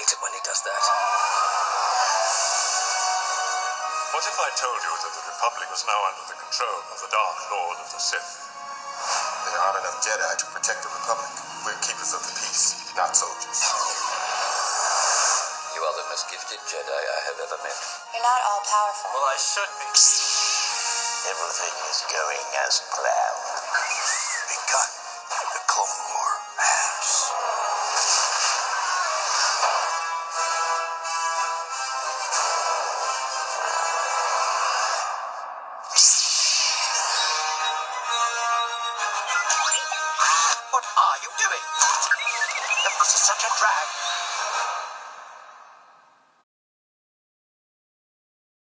hate it when he does that. What if I told you that the Republic was now under the control of the Dark Lord of the Sith? There aren't enough Jedi to protect the Republic. We're keepers of the peace, not soldiers. You are the most gifted Jedi I have ever met. You're not all powerful. Well, I should be. Everything is going as planned. Begun. The Clone War Is such a drag.